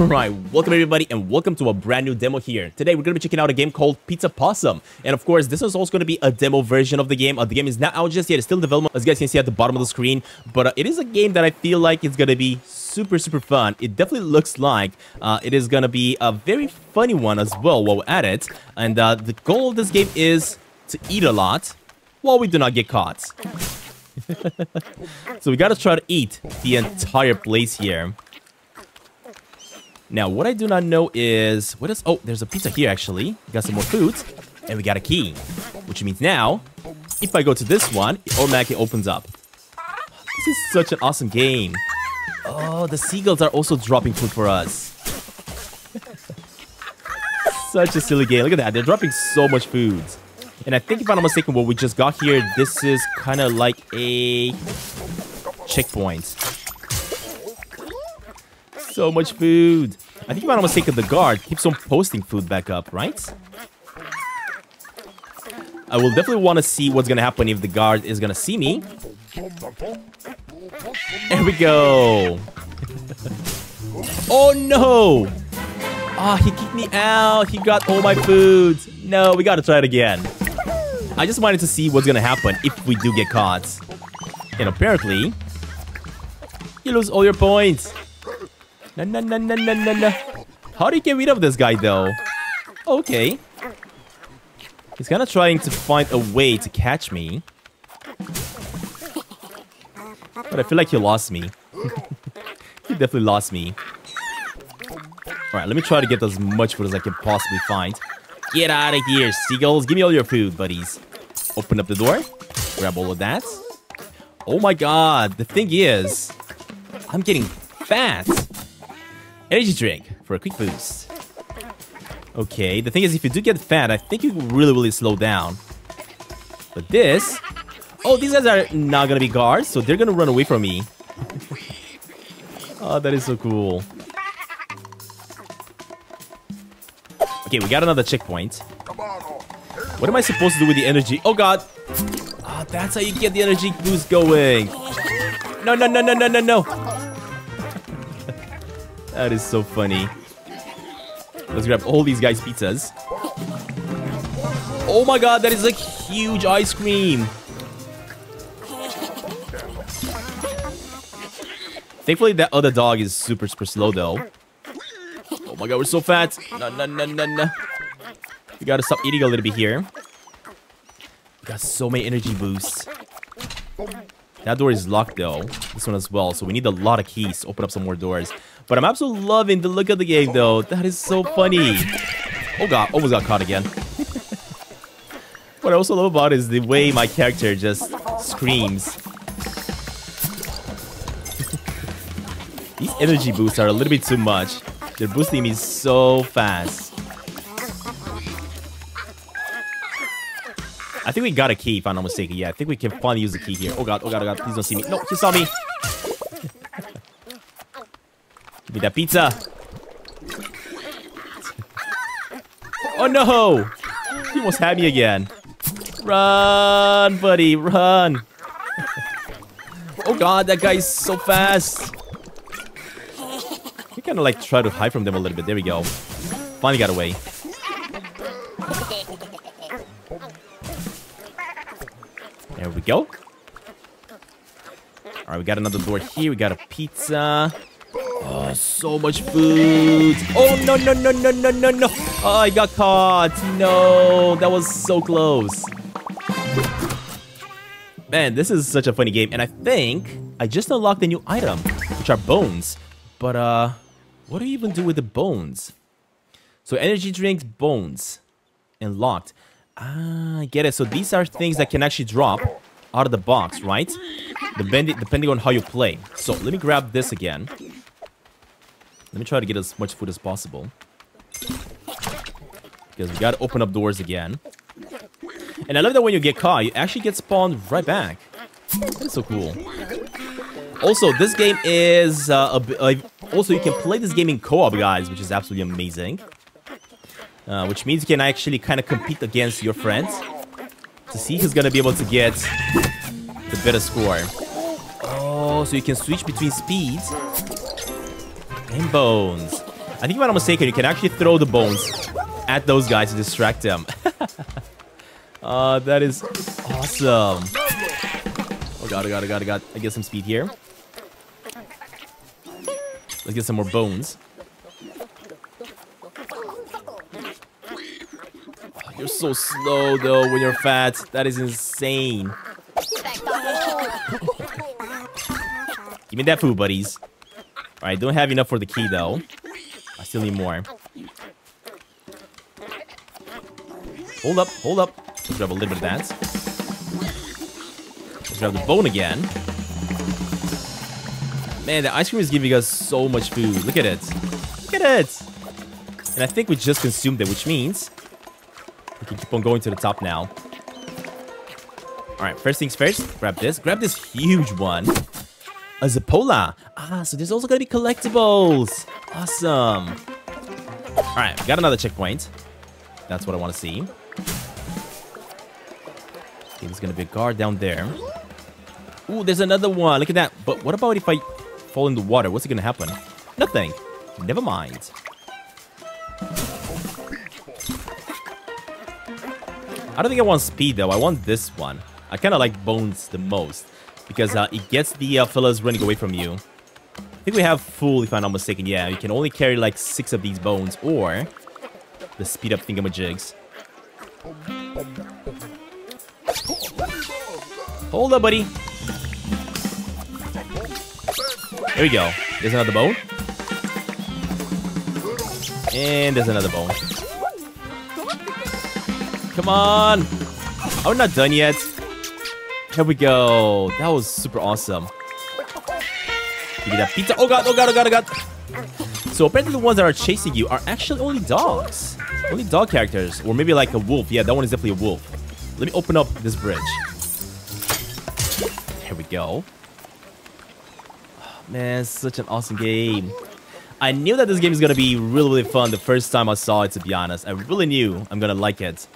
Alright, welcome everybody and welcome to a brand new demo here. Today we're going to be checking out a game called Pizza Possum. And of course, this is also going to be a demo version of the game. Uh, the game is not out just yet, it's still in development as you guys can see at the bottom of the screen. But uh, it is a game that I feel like it's going to be super, super fun. It definitely looks like uh, it is going to be a very funny one as well while we're at it. And uh, the goal of this game is to eat a lot while we do not get caught. so we got to try to eat the entire place here. Now, what I do not know is... What is... Oh, there's a pizza here, actually. We got some more food. And we got a key. Which means now, if I go to this one, it automatically opens up. This is such an awesome game. Oh, the seagulls are also dropping food for us. such a silly game. Look at that. They're dropping so much food. And I think if I'm not mistaken, what we just got here, this is kind of like a checkpoint. So much food. I think if I'm not mistaken, the guard keeps on posting food back up, right? I will definitely want to see what's going to happen if the guard is going to see me. There we go. oh, no. Ah, oh, he kicked me out. He got all my food. No, we got to try it again. I just wanted to see what's going to happen if we do get caught. And apparently, you lose all your points. No, no, no, no, no, no. How do you get rid of this guy, though? Okay. He's kind of trying to find a way to catch me. But I feel like he lost me. he definitely lost me. Alright, let me try to get as much food as I can possibly find. Get out of here, seagulls. Give me all your food, buddies. Open up the door. Grab all of that. Oh my god. The thing is, I'm getting fat. Energy drink for a quick boost. Okay, the thing is, if you do get fat, I think you really, really slow down. But this... Oh, these guys are not gonna be guards, so they're gonna run away from me. oh, that is so cool. Okay, we got another checkpoint. What am I supposed to do with the energy? Oh, God. Oh, that's how you get the energy boost going. No, no, no, no, no, no, no. That is so funny. Let's grab all these guys' pizzas. Oh my god, that is a huge ice cream. Thankfully, that other dog is super, super slow, though. Oh my god, we're so fat. No, no, no, no, no. We gotta stop eating a little bit here. We got so many energy boosts. That door is locked, though. This one as well. So we need a lot of keys to open up some more doors. But I'm absolutely loving the look of the game, though. That is so funny. Oh god, almost got caught again. what I also love about is the way my character just screams. These energy boosts are a little bit too much. They're boosting me so fast. I think we got a key, if I'm not mistaken. Yeah, I think we can finally use the key here. Oh god, oh god, oh god, please don't see me. No, he saw me. Give me that pizza. oh no! He almost had me again. Run, buddy, run. oh god, that guy's so fast. We kind of like try to hide from them a little bit. There we go. Finally got away. Go. Alright, we got another door here. We got a pizza. Oh, so much food. Oh, no, no, no, no, no, no, no. Oh, I got caught. No, that was so close. Man, this is such a funny game. And I think I just unlocked a new item, which are bones. But, uh, what do you even do with the bones? So, energy drinks, bones. Unlocked. Ah, I get it. So, these are things that can actually drop out of the box, right? Depending, depending on how you play. So, let me grab this again. Let me try to get as much food as possible. Because we gotta open up doors again. And I love that when you get caught, you actually get spawned right back. That's so cool. Also, this game is... Uh, a, also, you can play this game in co-op, guys, which is absolutely amazing. Uh, which means you can actually kind of compete against your friends to see who's gonna be able to get the better score. Oh, so you can switch between speeds and bones. I think if I'm not mistaken, you can actually throw the bones at those guys to distract them. uh, that is awesome. Oh god, I got, I got, I got. I get some speed here. Let's get some more bones. You're so slow though when you're fat. That is insane. Give me that food, buddies. Alright, don't have enough for the key though. I still need more. Hold up, hold up. Let's grab a little bit of that. Let's grab the bone again. Man, the ice cream is giving us so much food. Look at it. Look at it. And I think we just consumed it, which means we can keep on going to the top now. Alright, first things first. Grab this. Grab this huge one. A Zapola. Ah, so there's also going to be collectibles. Awesome. Alright, got another checkpoint. That's what I want to see. Okay, there's going to be a guard down there. Ooh, there's another one. Look at that. But what about if I fall in the water? What's it going to happen? Nothing. Never mind. I don't think I want speed, though. I want this one. I kind of like bones the most. Because uh, it gets the uh, fellas running away from you. I think we have full, if I'm not mistaken. Yeah, you can only carry like six of these bones. Or the speed up thingamajigs. Hold up, buddy. There we go. There's another bone. And there's another bone. Come on. Oh, we're not done yet. Here we go. That was super awesome. Give me that pizza. Oh god, oh god, oh god, oh god. So apparently the ones that are chasing you are actually only dogs. Only dog characters. Or maybe like a wolf. Yeah, that one is definitely a wolf. Let me open up this bridge. Here we go. Man, such an awesome game. I knew that this game is gonna be really, really fun the first time I saw it, to be honest. I really knew I'm gonna like it.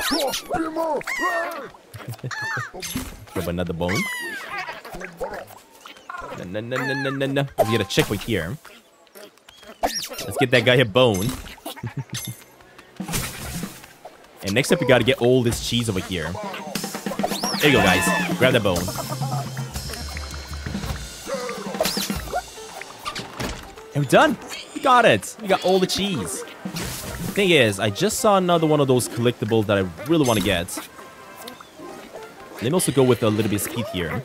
Grab another bone. No, no, no, no, no, no. Let's get a checkpoint here. Let's get that guy a bone. and next up, we gotta get all this cheese over here. There you go, guys. Grab that bone. And we're done. We got it. We got all the cheese. Thing is, I just saw another one of those collectibles that I really want to get. Let me also go with a little bit of speed here.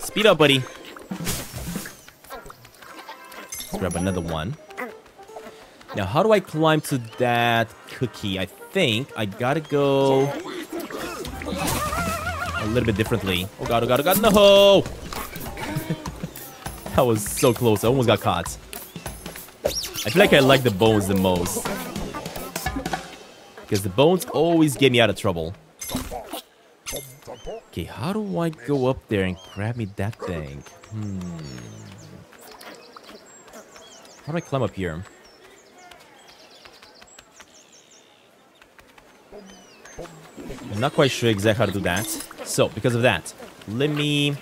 Speed up, buddy. Let's grab another one. Now, how do I climb to that cookie? I think I gotta go a little bit differently. Oh god, oh god, oh god, no! that was so close. I almost got caught. I feel like I like the bones the most. Because the bones always get me out of trouble. Okay, how do I go up there and grab me that thing? Hmm. How do I climb up here? I'm not quite sure exactly how to do that. So, because of that, let me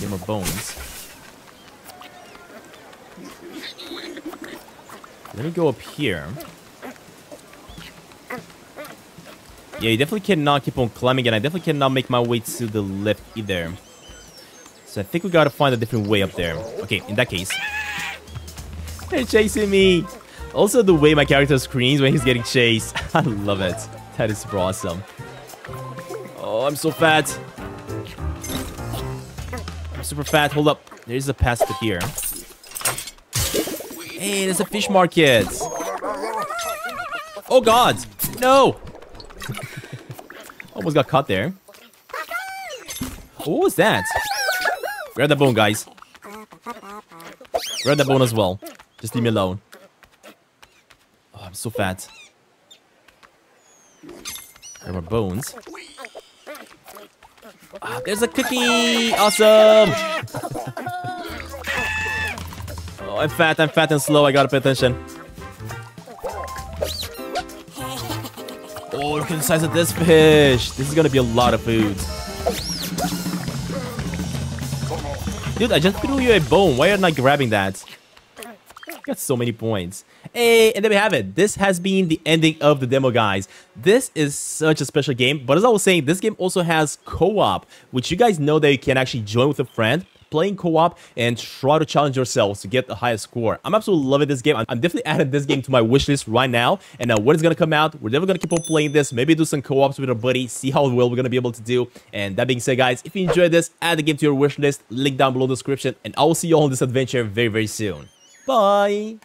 get more bones. Let me go up here. Yeah, you definitely cannot keep on climbing, and I definitely cannot make my way to the left either. So I think we gotta find a different way up there. Okay, in that case. They're chasing me! Also, the way my character screams when he's getting chased. I love it. That is super awesome. Oh, I'm so fat. I'm super fat. Hold up. There's a pass to here. Hey, there's a fish market. Oh, God. No. Almost got caught there. What was that? Grab the bone, guys. Grab the bone as well. Just leave me alone. Oh, I'm so fat. There are bones. Ah, there's a cookie! Awesome! Oh, I'm fat, I'm fat and slow. I gotta pay attention. Oh, look at the size of this fish. This is gonna be a lot of food. Dude, I just threw you a bone. Why are you not grabbing that? Got so many points. Hey, and there we have it. This has been the ending of the demo, guys. This is such a special game, but as I was saying, this game also has co-op, which you guys know that you can actually join with a friend playing co-op and try to challenge yourselves to get the highest score. I'm absolutely loving this game. I'm definitely adding this game to my wish list right now. And uh, when it's gonna come out, we're definitely gonna keep on playing this. Maybe do some co-ops with our buddy, see how well we're gonna be able to do. And that being said, guys, if you enjoyed this, add the game to your wish list. Link down below the description. And I will see you all this adventure very, very soon. Bye!